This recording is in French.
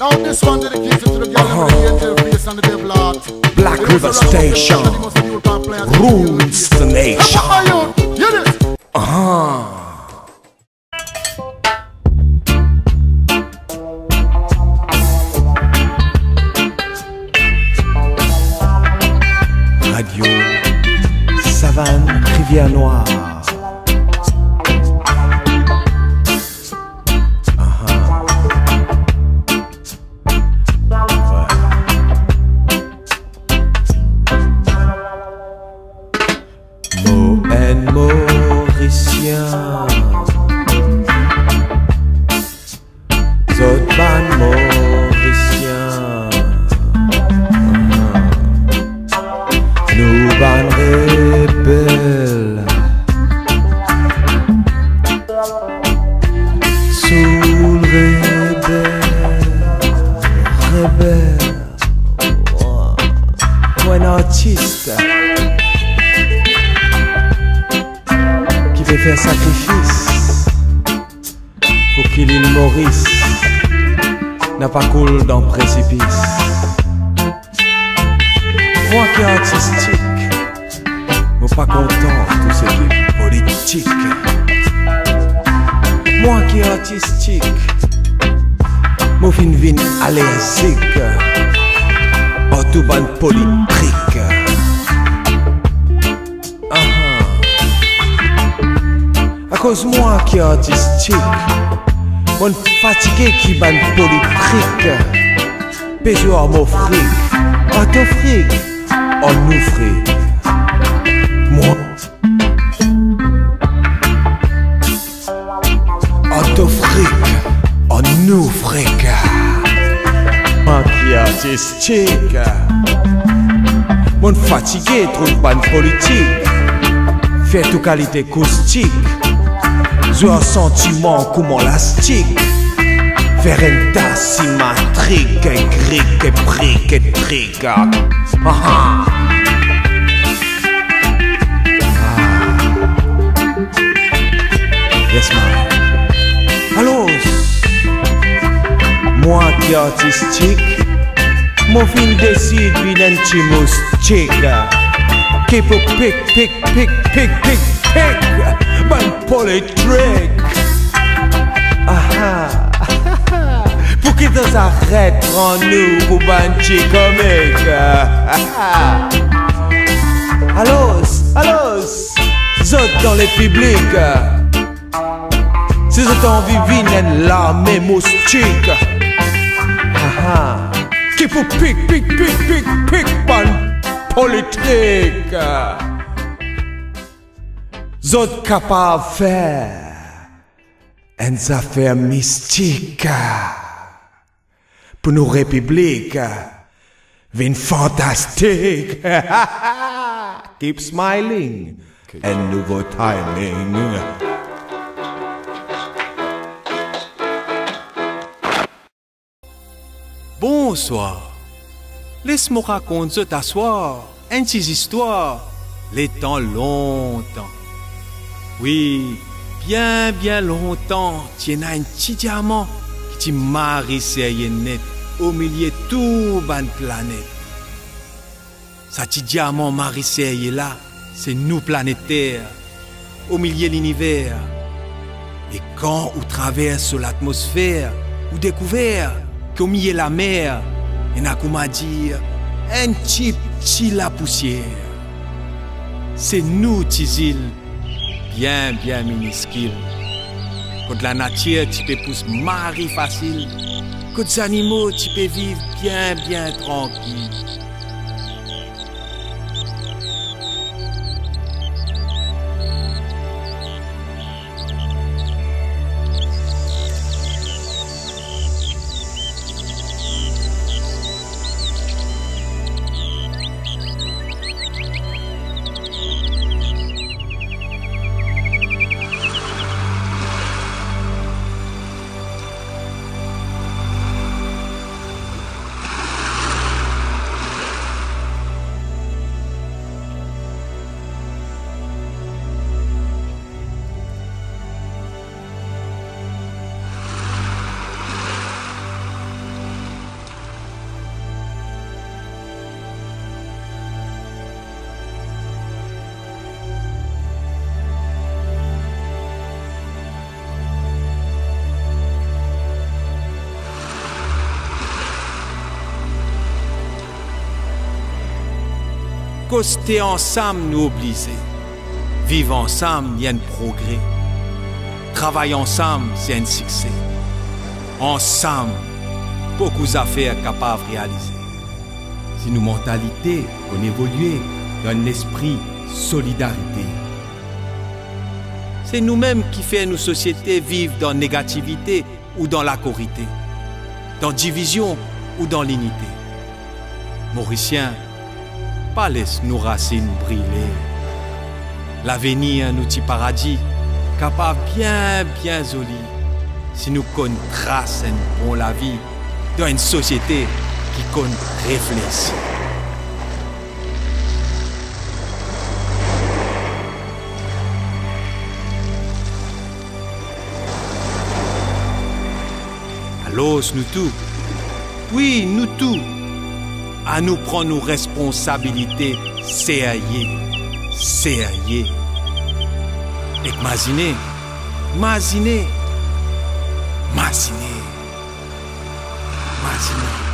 Now this one dedicated to the girl uh-huh. the angel face and the devil. Black River Station rules the nation. Uh-huh. Mohen Mauricien Zotban Mauricien Nous ban rebelles Soul rebelle Rebelle. Ou un faire sacrifice Pour qu'il Maurice N'a pas coule dans le précipice moi qui est artistique, moi pas content tout ce qui est politique. Moi qui est artistique, moi fin vin allergique en tout ban politique. Moi qui est artistique, moi fatigué qui ban politique. Péjour mon fric, à ton fric, on nous fric. Moi, à ton fric, on nous fric. Moi qui est artistique, mon fatigué trouve pas de politique. Fait tout qualité acoustique, j'ai un sentiment comme élastique. Faire une tasse symétrique, grique, et brique, et trique. Ah ah. Ah. Yes, man. Allô? Moi qui artistique, mon film décide d'une un petit moustique. Qui peut pic, pic, pic, pic, pic, Ah ah. Pour qu'ils nous arrêtent, prends-nous pour comique. Allô, allô, zot dans les publics. Si vous envie viennent l'armée moustique. Qui pour pic, pic, pic, pic, pic, ban politique. Zot capable faire une affaire mystique pour nos républiques. Vin fantastique. Keep smiling. Un nouveau timing. Bonsoir. Laisse-moi raconter t'asseoir, une petite histoire, les temps longtemps. Oui, bien, bien longtemps, tu as un petit diamant qui marie net au milieu de tout ban planète. Ce petit diamant marie là, c'est nous planétaires, au milieu de l'univers. Et quand on traverse l'atmosphère, on découvert qu'au milieu de la mer, il y a comme à dire un petit petit la poussière. C'est nous, Tizil, bien, bien minuscules. Quand la nature, tu peux pousser mari facile. Quand les animaux, tu peux vivre bien, bien tranquille. Coster ensemble nous obliger. Vivre ensemble, il y a un progrès. Travailler ensemble, c'est un succès. Ensemble, beaucoup d'affaires capables de réaliser. Si nos mentalités qu'on évolue dans un esprit solidarité, c'est nous-mêmes qui faisons nos sociétés vivre dans négativité ou dans la corité, dans division ou dans l'unité. Mauriciens, pas laisse nos racines briller. L'avenir nous dit paradis, capable bien, bien joli, si nous contrassons pour la vie dans une société qui compte réfléchir. Alors, nous tous, oui, nous tous, à nous prendre nos responsabilités. Sérieux, sérieux. Et imaginez, imaginez, imaginez, imaginez.